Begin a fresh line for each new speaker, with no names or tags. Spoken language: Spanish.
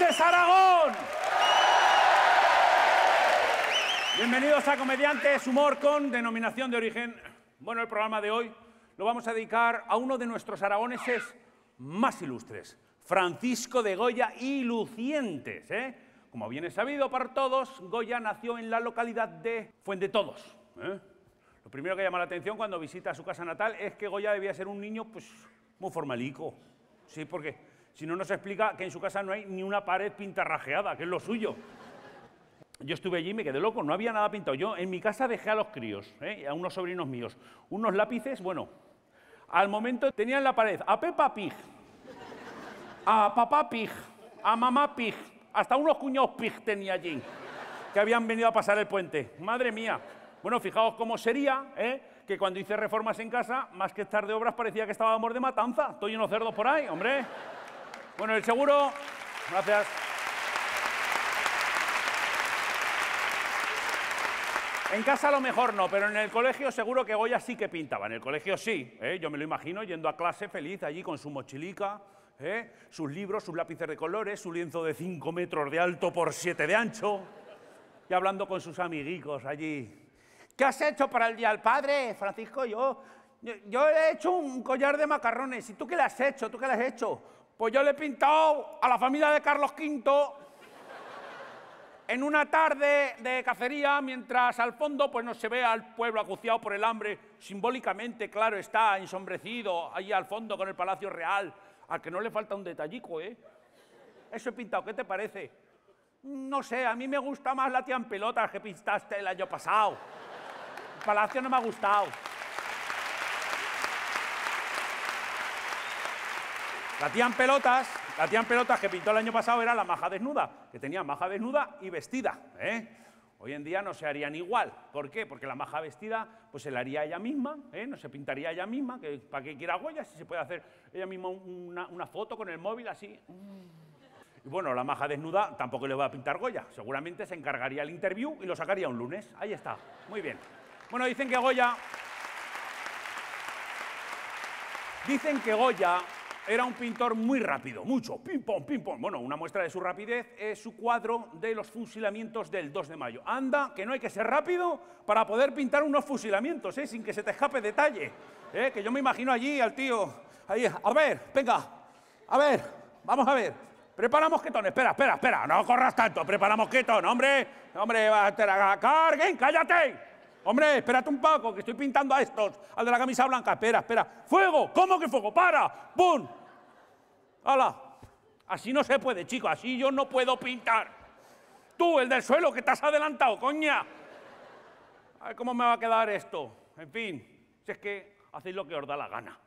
Aragón! Bienvenidos a Comediantes Humor con denominación de origen. Bueno, el programa de hoy lo vamos a dedicar a uno de nuestros aragoneses más ilustres, Francisco de Goya y Lucientes. ¿eh? Como bien es sabido para todos, Goya nació en la localidad de Fuendetodos. ¿eh? Lo primero que llama la atención cuando visita su casa natal es que Goya debía ser un niño pues, muy formalico. Sí, porque si no nos explica que en su casa no hay ni una pared pintarrajeada, que es lo suyo. Yo estuve allí y me quedé loco, no había nada pintado. Yo en mi casa dejé a los críos, ¿eh? a unos sobrinos míos, unos lápices, bueno, al momento tenía en la pared a Pepa Pig, a Papá Pig, a Mamá Pig, hasta unos cuñados Pig tenía allí, que habían venido a pasar el puente. Madre mía. Bueno, fijaos cómo sería, ¿eh? que cuando hice reformas en casa, más que estar de obras, parecía que estaba amor de matanza. Estoy de cerdos por ahí, hombre. Bueno, el seguro... Gracias. En casa a lo mejor no, pero en el colegio seguro que Goya sí que pintaba. En el colegio sí, ¿eh? yo me lo imagino yendo a clase feliz allí con su mochilica, ¿eh? sus libros, sus lápices de colores, su lienzo de 5 metros de alto por 7 de ancho, y hablando con sus amiguicos allí. ¿Qué has hecho para el Día del Padre, Francisco? Yo, yo, yo he hecho un collar de macarrones. ¿Y tú qué le has hecho? ¿Tú qué le has hecho? Pues yo le he pintado a la familia de Carlos V en una tarde de cacería, mientras al fondo pues no se ve al pueblo acuciado por el hambre, simbólicamente, claro, está ensombrecido allí al fondo con el Palacio Real, al que no le falta un detallico, ¿eh? Eso he pintado, ¿qué te parece? No sé, a mí me gusta más la tía en pelotas que pintaste el año pasado. El palacio no me ha gustado. La tía en pelotas, la pelotas que pintó el año pasado era la maja desnuda, que tenía maja desnuda y vestida. ¿eh? Hoy en día no se harían igual. ¿Por qué? Porque la maja vestida pues se la haría ella misma, ¿eh? no se pintaría ella misma, que para qué quiera Goya, si se puede hacer ella misma una, una foto con el móvil así. Y bueno, la maja desnuda tampoco le va a pintar Goya. Seguramente se encargaría el interview y lo sacaría un lunes. Ahí está. Muy bien. Bueno, dicen que Goya... Dicen que Goya era un pintor muy rápido, mucho, pim pom, pim pom. Bueno, una muestra de su rapidez es su cuadro de los fusilamientos del 2 de mayo. Anda, que no hay que ser rápido para poder pintar unos fusilamientos, ¿eh? sin que se te escape detalle. ¿eh? Que yo me imagino allí al tío, ahí, a ver, venga, a ver, vamos a ver. Preparamos ketón, espera, espera, espera, no corras tanto, preparamos ketón, hombre, hombre, carguen, cállate. Hombre, espérate un poco, que estoy pintando a estos, al de la camisa blanca. Espera, espera. ¡Fuego! ¿Cómo que fuego? ¡Para! ¡Bum! ¡Hala! Así no se puede, chico, así yo no puedo pintar. Tú, el del suelo, que has adelantado, coña. A cómo me va a quedar esto. En fin, si es que hacéis lo que os da la gana.